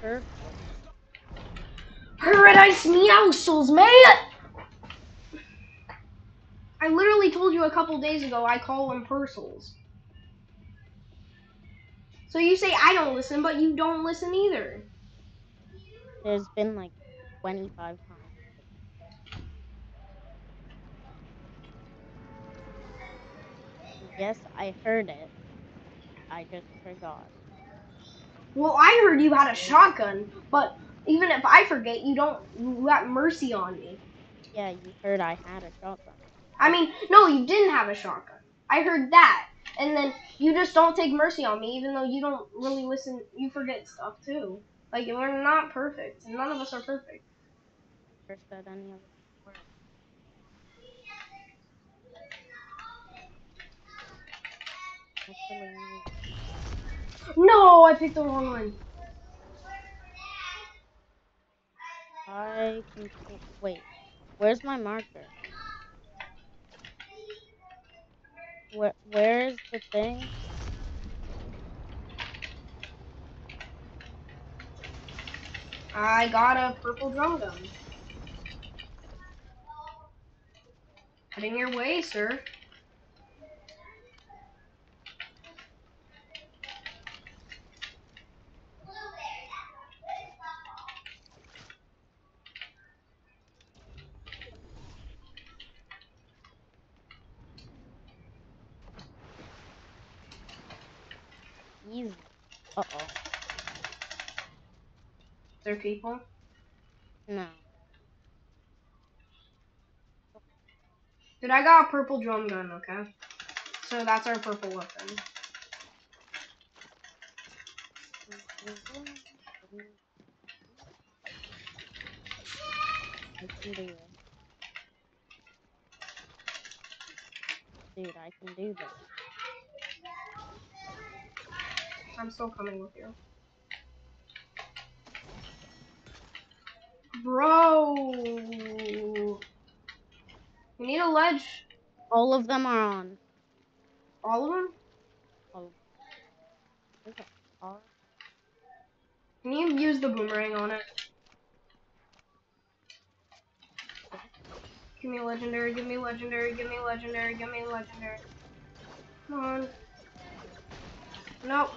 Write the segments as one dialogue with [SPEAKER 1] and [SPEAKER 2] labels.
[SPEAKER 1] Sure.
[SPEAKER 2] Paradise Meowscles, man! I literally told you a couple days ago I call them Pursels. So you say I don't listen, but you don't listen either.
[SPEAKER 1] There's been like 25 times. Yes, I heard it. I just forgot.
[SPEAKER 2] Well, I heard you had a shotgun, but even if I forget, you don't you got mercy on me.
[SPEAKER 1] Yeah, you heard I had a shotgun.
[SPEAKER 2] I mean, no, you didn't have a shotgun. I heard that. And then you just don't take mercy on me, even though you don't really listen. You forget stuff too. Like we're not perfect. and None of us are perfect.
[SPEAKER 1] Said any of it.
[SPEAKER 2] No, I picked the wrong one.
[SPEAKER 1] I can wait. Where's my marker? Where where's the thing?
[SPEAKER 2] I got a purple drum gun. Heading your way, sir.
[SPEAKER 1] Easy. Uh oh.
[SPEAKER 2] There people.
[SPEAKER 1] No.
[SPEAKER 2] Dude, I got a purple drum gun, okay? So that's our purple weapon.
[SPEAKER 1] I can do it. Dude, I can do this.
[SPEAKER 2] I'm still coming with you. Bro! We need a ledge.
[SPEAKER 1] All of them are on.
[SPEAKER 2] All of them?
[SPEAKER 1] All of them. All
[SPEAKER 2] Can you use the boomerang on it? Give me a legendary, give me a legendary, give me a legendary, give me a legendary. Come on. Nope.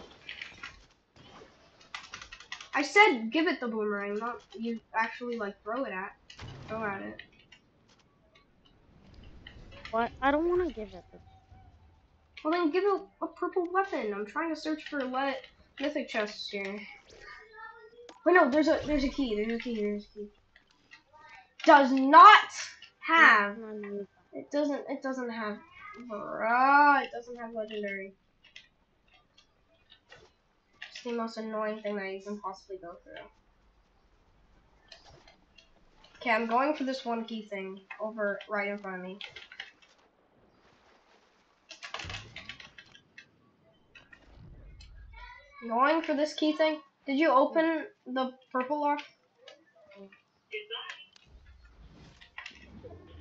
[SPEAKER 2] I said give it the boomerang, not you actually like throw it at. Throw at it.
[SPEAKER 1] What? I don't want to give it the
[SPEAKER 2] Well then give it a purple weapon. I'm trying to search for let mythic chests here. Wait no, there's a there's a key, there's a key, there's a key. Does not have
[SPEAKER 1] I'm gonna use them.
[SPEAKER 2] It doesn't. It doesn't have. Bruh, it doesn't have legendary. The most annoying thing that you can possibly go through. Okay, I'm going for this one key thing over right in front of me. Going for this key thing. Did you open the purple lock?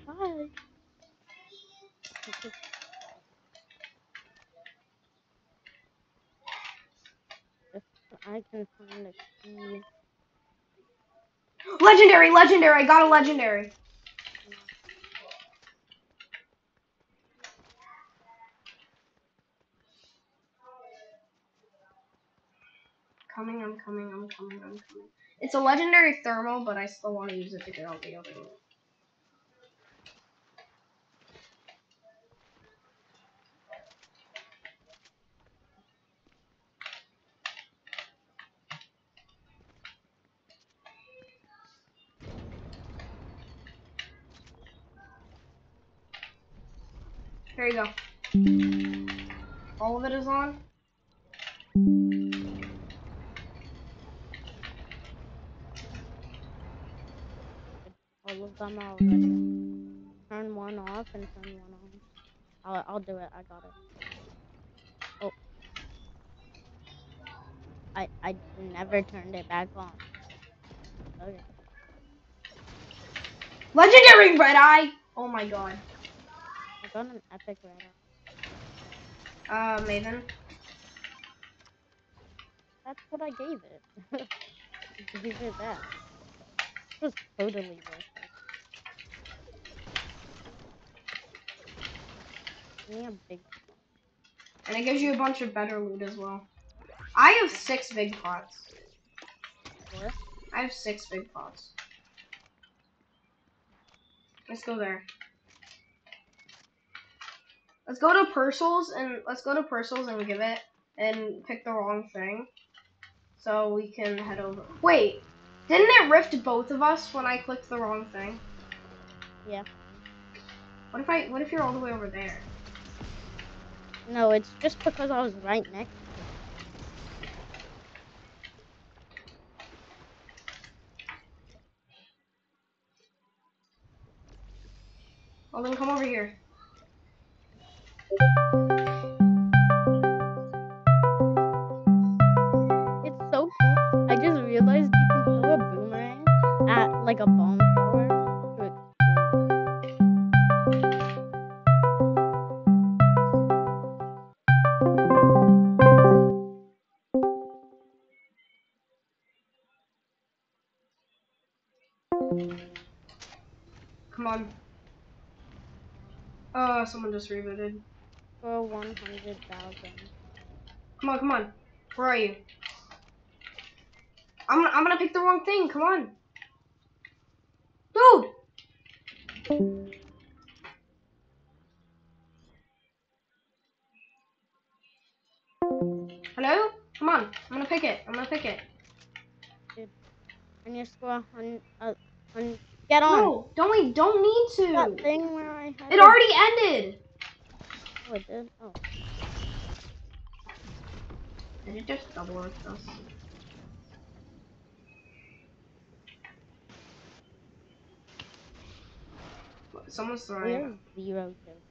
[SPEAKER 1] Bye. If I can find a key.
[SPEAKER 2] Legendary, legendary. I got a legendary. Coming, I'm coming, I'm coming, I'm coming. It's a legendary thermal, but I still want to use it to get all the other ones. There you go. All of it is on.
[SPEAKER 1] All of them are already. Turn one off and turn one on. I'll, I'll do it. I got it. Oh. I, I never turned it back on. Okay.
[SPEAKER 2] Legendary red eye. Oh my god.
[SPEAKER 1] Got an epic eye.
[SPEAKER 2] Uh, Maven.
[SPEAKER 1] That's what I gave it. give it back. It was totally worth it. Give me a big
[SPEAKER 2] And it gives you a bunch of better loot as well. I have six big pots.
[SPEAKER 1] what?
[SPEAKER 2] I have six big pots. Let's go there. Let's go to Purcell's and let's go to Purcell's and give it and pick the wrong thing. So we can head over. Wait, didn't it rift both of us when I clicked the wrong thing?
[SPEAKER 1] Yeah.
[SPEAKER 2] What if I what if you're all the way over there?
[SPEAKER 1] No, it's just because I was right next.
[SPEAKER 2] Well then come over here.
[SPEAKER 1] It's so cool. I just realized you can throw a boomerang at like a bomb tower.
[SPEAKER 2] Come on. Oh, someone just rebooted.
[SPEAKER 1] For 100,000.
[SPEAKER 2] Come on, come on. Where are you? I'm gonna, I'm gonna pick the wrong thing. Come on. Dude! Hello? Come on. I'm gonna pick it. I'm gonna pick it.
[SPEAKER 1] And you score on, uh, on, get on.
[SPEAKER 2] No, don't we don't need to.
[SPEAKER 1] That thing where I had
[SPEAKER 2] It already ended.
[SPEAKER 1] Oh, it did? Oh.
[SPEAKER 2] Did it just double with us? Someone's
[SPEAKER 1] We
[SPEAKER 2] throwing.
[SPEAKER 1] have zero kills.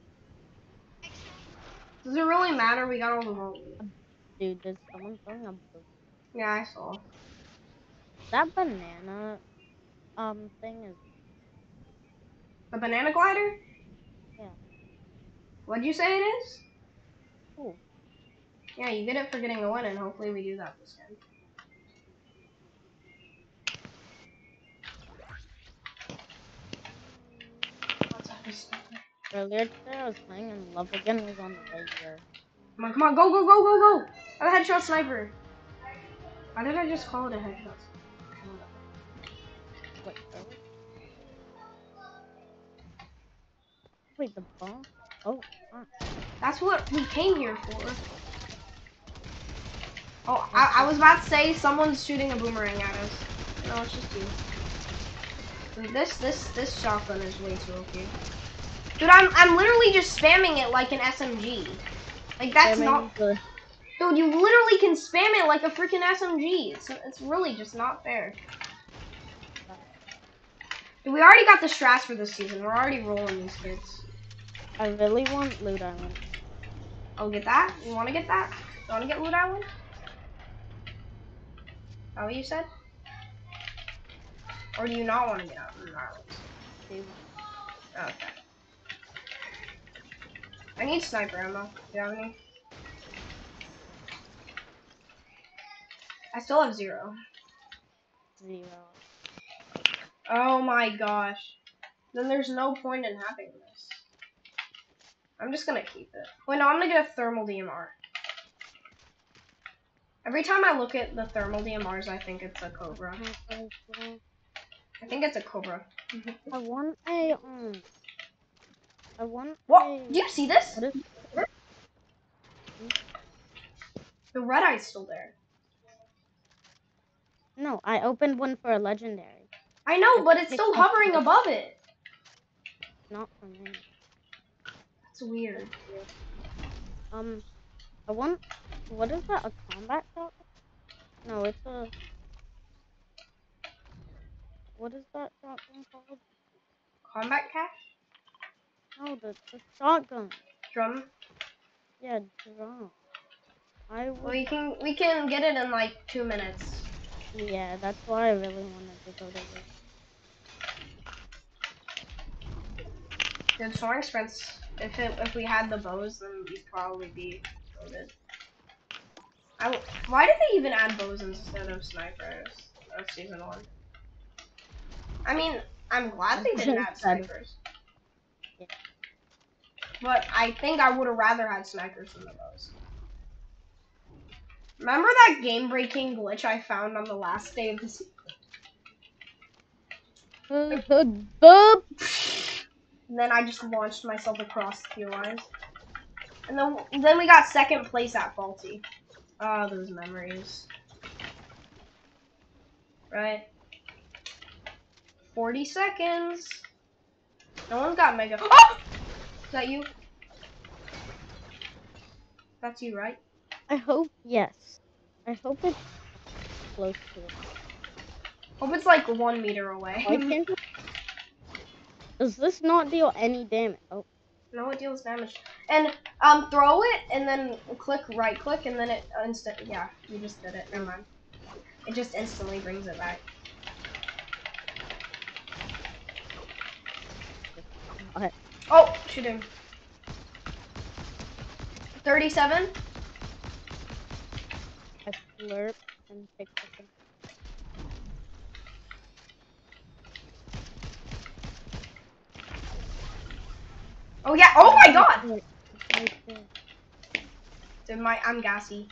[SPEAKER 2] Does it really matter? We got all the votes.
[SPEAKER 1] Dude, there's someone throwing a boom.
[SPEAKER 2] Yeah, I saw.
[SPEAKER 1] That banana, um, thing is,
[SPEAKER 2] The banana glider?
[SPEAKER 1] Yeah.
[SPEAKER 2] What'd you say it is? Yeah, you get it for getting a win, and hopefully we do that this time. What's up, this sniper?
[SPEAKER 1] Earlier today, I was playing and Love Again was on the radio.
[SPEAKER 2] Come on, come on, go, go, go, go, go! I'm a headshot sniper. Why did I just call it a headshot?
[SPEAKER 1] Wait? Wait, the bomb? Oh.
[SPEAKER 2] That's what we came here for. Oh, I, I was about to say someone's shooting a boomerang at us. No, it's just you. Dude, this this this shotgun is way too OP. Dude, I'm I'm literally just spamming it like an SMG. Like that's
[SPEAKER 1] Spamming
[SPEAKER 2] not.
[SPEAKER 1] the-
[SPEAKER 2] Dude, you literally can spam it like a freaking SMG. It's it's really just not fair. Dude, we already got the strats for this season. We're already rolling these kids.
[SPEAKER 1] I really want Loot Island.
[SPEAKER 2] I'll get that. You want to get that? You want to get Loot Island? That what you said? Or do you not want to get out Loot Island?
[SPEAKER 1] Dude, oh,
[SPEAKER 2] Okay. I need sniper ammo. Do you have any? I still have zero.
[SPEAKER 1] Zero.
[SPEAKER 2] Oh my gosh. Then there's no point in having this. I'm just gonna keep it. Wait, no, I'm gonna get a thermal DMR. Every time I look at the thermal DMRs, I think it's a Cobra. I think it's a Cobra.
[SPEAKER 1] I want a, um, I want
[SPEAKER 2] What?
[SPEAKER 1] a,
[SPEAKER 2] Do you see this?
[SPEAKER 1] is,
[SPEAKER 2] The red eye's still there.
[SPEAKER 1] no, I opened one for a legendary.
[SPEAKER 2] I know, but it's still hovering above it.
[SPEAKER 1] Not for me.
[SPEAKER 2] It's weird.
[SPEAKER 1] Um, I want, what is that, a combat shot? No, it's a, what is that shotgun called?
[SPEAKER 2] Combat cache?
[SPEAKER 1] No, the, the shotgun.
[SPEAKER 2] Drum?
[SPEAKER 1] Yeah, drum. I would,
[SPEAKER 2] We can we can get it in like two minutes.
[SPEAKER 1] yeah, that's why I really wanted to go to this.
[SPEAKER 2] Dude, Soaring Sprints, if it, if we had the bows, then we'd probably be loaded. I why did they even add bows instead of snipers? uh, season one. I mean, I'm glad they didn't add snipers.
[SPEAKER 1] Yeah.
[SPEAKER 2] But I think I would have rather had snipers than the bows. Remember that game-breaking glitch I found on the last day of the season? And then I just launched myself across the lines. And then then we got second place at Faulty. Ah, those memories. Right. 40 seconds. No one's got mega. Oh! Is that you? That's you, right?
[SPEAKER 1] I hope yes. I hope it's close to it.
[SPEAKER 2] Hope it's like one meter away.
[SPEAKER 1] Why can't it- Does this not deal any damage? Oh,
[SPEAKER 2] No, it deals damage. And um, throw it and then click right click and then it instant. Yeah, you just did it. Never mind. It just instantly brings it back.
[SPEAKER 1] God.
[SPEAKER 2] Oh, shoot him. 37.
[SPEAKER 1] I slurp and take
[SPEAKER 2] Oh yeah. Oh my god.
[SPEAKER 1] Right there.
[SPEAKER 2] My I'm gassy.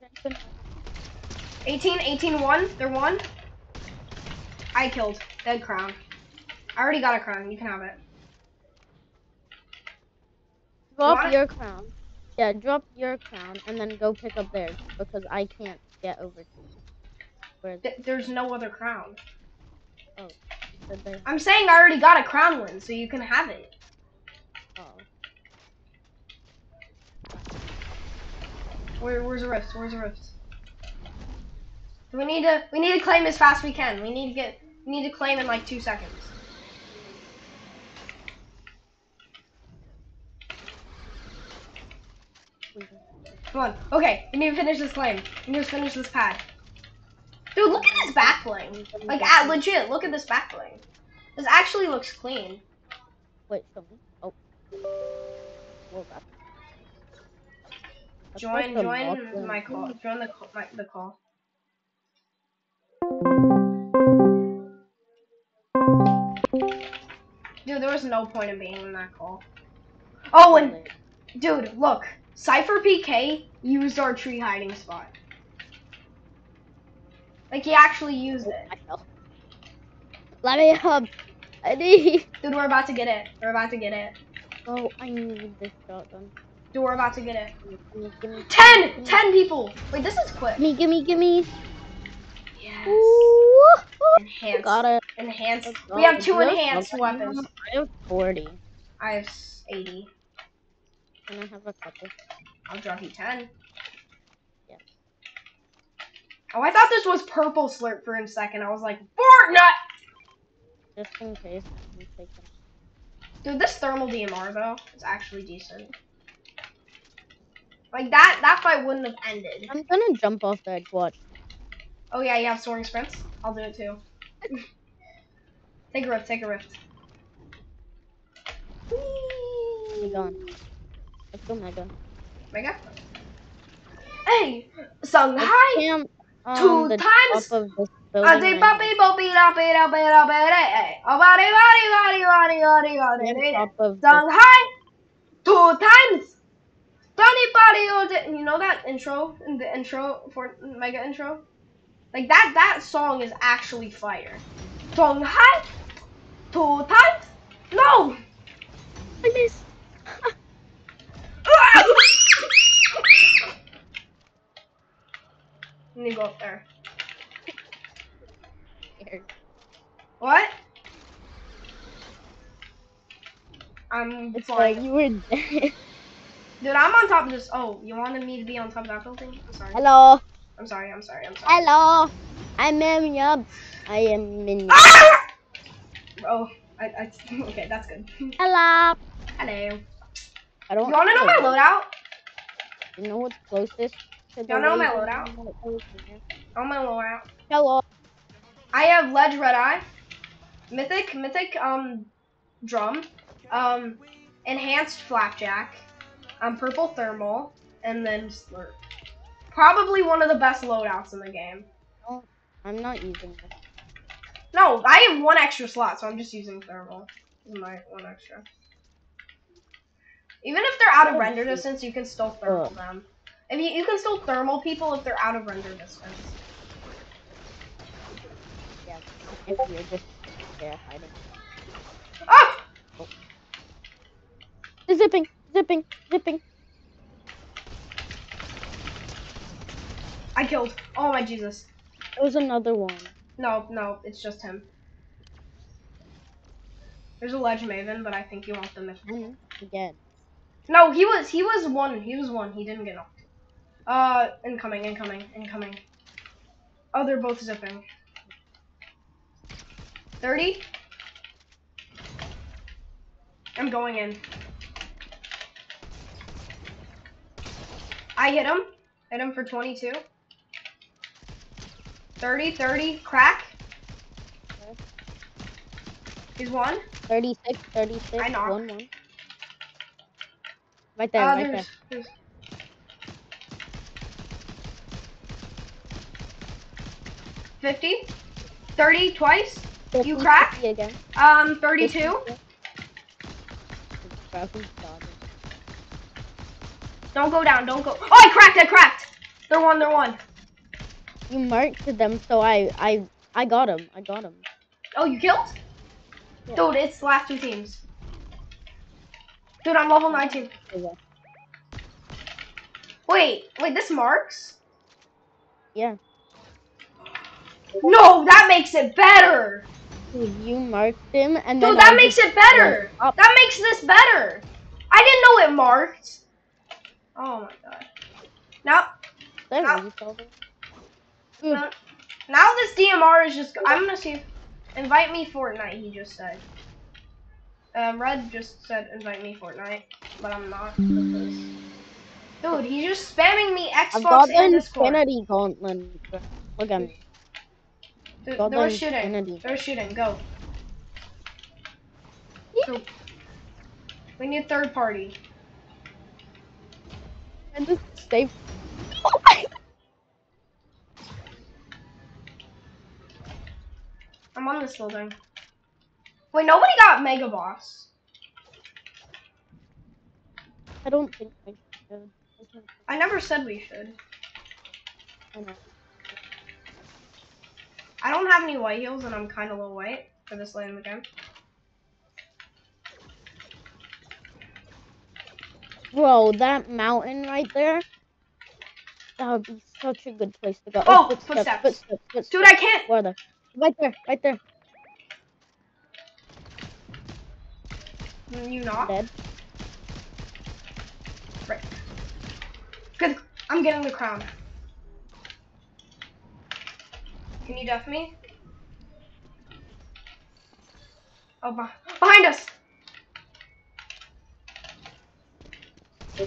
[SPEAKER 1] Right
[SPEAKER 2] 18, 18, 1. They're one. I killed. Dead crown. I already got a crown. You can have it.
[SPEAKER 1] Drop
[SPEAKER 2] want it?
[SPEAKER 1] your crown. Yeah, drop your crown and then go pick up theirs because I can't get over to you. Where
[SPEAKER 2] Th- there's no other crown.
[SPEAKER 1] Oh, there?
[SPEAKER 2] I'm saying I already got a crown win, so you can have it.
[SPEAKER 1] Oh.
[SPEAKER 2] Where, where's the rift? Where's the rift? We need to we need to claim as fast as we can. We need to get we need to claim in like two seconds. Come on. Okay, we need to finish this claim. We need to finish this pad. Dude, look at this back bling. Like, ah, legit, look at this back bling. This actually looks clean.
[SPEAKER 1] Wait, show. Oh. Well, that's- that's
[SPEAKER 2] Join,
[SPEAKER 1] like
[SPEAKER 2] join my
[SPEAKER 1] in.
[SPEAKER 2] call. Join the call. My, the call. Dude, there was no point in being in that call. Oh, and dude, look, Cypher PK used our tree hiding spot. Like he actually used it.
[SPEAKER 1] Let me up. I need.
[SPEAKER 2] Dude, we're about to get it. We're about to get it.
[SPEAKER 1] Oh, I need this shotgun.
[SPEAKER 2] Dude, we're about to get it.
[SPEAKER 1] Gimme, gimme, gimme,
[SPEAKER 2] Ten!
[SPEAKER 1] gimme,
[SPEAKER 2] Ten people! Wait, this is quick.
[SPEAKER 1] Gimme, gimme, gimme.
[SPEAKER 2] Yes.
[SPEAKER 1] Ooh,
[SPEAKER 2] Enhanced.
[SPEAKER 1] got it.
[SPEAKER 2] Enhanced.
[SPEAKER 1] Let's
[SPEAKER 2] We have two enhanced
[SPEAKER 1] shotgun?
[SPEAKER 2] weapons.
[SPEAKER 1] I have 40.
[SPEAKER 2] I have 80.
[SPEAKER 1] Can I have a couple?
[SPEAKER 2] I'll drop you 10. Oh, I thought this was purple slurp for a second. I was like, Fortnite!
[SPEAKER 1] Just in case.
[SPEAKER 2] Dude, this thermal DMR though is actually decent. Like that, that fight wouldn't have ended.
[SPEAKER 1] I'm gonna jump off the edge. Watch.
[SPEAKER 2] Oh yeah, you have soaring sprints. I'll do it too. take a rift. Take a rift.
[SPEAKER 1] Be gone. Let's go, Mega.
[SPEAKER 2] Mega. Hey, sung hi.
[SPEAKER 1] Um,
[SPEAKER 2] Two times.
[SPEAKER 1] top of this
[SPEAKER 2] A
[SPEAKER 1] building
[SPEAKER 2] di
[SPEAKER 1] right
[SPEAKER 2] papi bopi da pi da pi da pi da eh. A body body body body body body
[SPEAKER 1] now.
[SPEAKER 2] body.
[SPEAKER 1] top of
[SPEAKER 2] Sung
[SPEAKER 1] this.
[SPEAKER 2] hi. Two times. Donny body all day. You know that intro, the intro for mega intro. Like that, that song is actually fire. Sung hi. Two times. No.
[SPEAKER 1] I missed.
[SPEAKER 2] Let me go up there.
[SPEAKER 1] Scared.
[SPEAKER 2] What? I'm
[SPEAKER 1] It's like you were dead.
[SPEAKER 2] Dude, I'm on top of this. Oh, you wanted me to be on top of that building? I'm sorry.
[SPEAKER 1] Hello.
[SPEAKER 2] I'm sorry. I'm sorry. I'm sorry.
[SPEAKER 1] Hello. I'm in Minion. I am Minion.
[SPEAKER 2] Ah! Oh, I, I, okay, that's good.
[SPEAKER 1] Hello.
[SPEAKER 2] Hello.
[SPEAKER 1] I don't.
[SPEAKER 2] You wanna know my loadout?
[SPEAKER 1] You know what's closest to
[SPEAKER 2] Y'all know my loadout? I'm my loadout.
[SPEAKER 1] Hello.
[SPEAKER 2] I have ledge red eye, mythic, mythic, um, drum, um, enhanced flapjack, um, purple thermal, and then slurp. Probably one of the best loadouts in the game.
[SPEAKER 1] No, I'm not using this.
[SPEAKER 2] No, I have one extra slot, so I'm just using thermal. Is My one extra. Even if they're out of
[SPEAKER 1] Oh,
[SPEAKER 2] render distance, you can still thermal
[SPEAKER 1] Ugh.
[SPEAKER 2] them. If you, you can still thermal people if they're out of render distance.
[SPEAKER 1] Yeah, if you're just there hiding.
[SPEAKER 2] Ah!
[SPEAKER 1] Zipping, zipping, zipping.
[SPEAKER 2] I killed. Oh my Jesus.
[SPEAKER 1] It was another one.
[SPEAKER 2] No, no, it's just him. There's a ledge maven, but I think you want the myth.
[SPEAKER 1] Mhm, Again.
[SPEAKER 2] No, he was he was one. He was one. He didn't get knocked. Uh, incoming, incoming, incoming. Oh, they're both zipping. Thirty. I'm going in. I hit him. Hit him for 22. 30, 30, crack. He's one.
[SPEAKER 1] 36, 36,
[SPEAKER 2] I knocked.
[SPEAKER 1] one, one. Right there,
[SPEAKER 2] uh,
[SPEAKER 1] right there.
[SPEAKER 2] Fifty. Thirty twice.
[SPEAKER 1] 50,
[SPEAKER 2] you
[SPEAKER 1] crack. again.
[SPEAKER 2] Um, thirty-two. Don't go down. Don't go. Oh, I cracked. I cracked. They're one. They're one.
[SPEAKER 1] You marked them, so I, I, I got him. I got him.
[SPEAKER 2] Oh, you killed?
[SPEAKER 1] Yeah.
[SPEAKER 2] Dude, it's the last two teams. Dude, I'm level 19.
[SPEAKER 1] Yeah.
[SPEAKER 2] Wait, wait, this marks?
[SPEAKER 1] Yeah.
[SPEAKER 2] No, that makes it better.
[SPEAKER 1] Dude, you marked him, and then
[SPEAKER 2] Dude, that
[SPEAKER 1] I
[SPEAKER 2] makes it better. That makes this better. I didn't know it marked. Oh my god. Now,
[SPEAKER 1] There we go. Dude,
[SPEAKER 2] now, now this DMR is just. I'm gonna see. Invite me Fortnite. He just said. Um, Red just said invite me Fortnite, but I'm not. Because... Dude, he's just spamming me
[SPEAKER 1] I've
[SPEAKER 2] Xbox
[SPEAKER 1] got the
[SPEAKER 2] and Discord.
[SPEAKER 1] Infinity Gauntlet. Look at me.
[SPEAKER 2] Dude,
[SPEAKER 1] got
[SPEAKER 2] they're shooting.
[SPEAKER 1] Infinity.
[SPEAKER 2] They're shooting. Go. Go. We need third party.
[SPEAKER 1] And just stay. Oh
[SPEAKER 2] I'm on this building. Wait, nobody got Mega Boss.
[SPEAKER 1] I don't think I should. I
[SPEAKER 2] never said we should.
[SPEAKER 1] I know.
[SPEAKER 2] I don't have any white heels and I'm kind of low white for this lane of the game.
[SPEAKER 1] Bro, that mountain right there. That would be such a good place to go.
[SPEAKER 2] Oh,
[SPEAKER 1] footsteps,
[SPEAKER 2] footsteps.
[SPEAKER 1] footsteps, footsteps.
[SPEAKER 2] Dude, I can't.
[SPEAKER 1] Where are they? Right there, right there.
[SPEAKER 2] You not?
[SPEAKER 1] Dead. Right.
[SPEAKER 2] Good. I'm getting the crown. Can you def me? Oh, beh- behind us. Knock? They're one. Yes! Oh my god. Dude, we were both Oh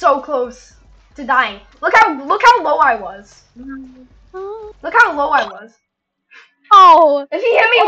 [SPEAKER 2] so close to dying. Look how look how low I was. Look how low I was.
[SPEAKER 1] Oh!
[SPEAKER 2] If he hit me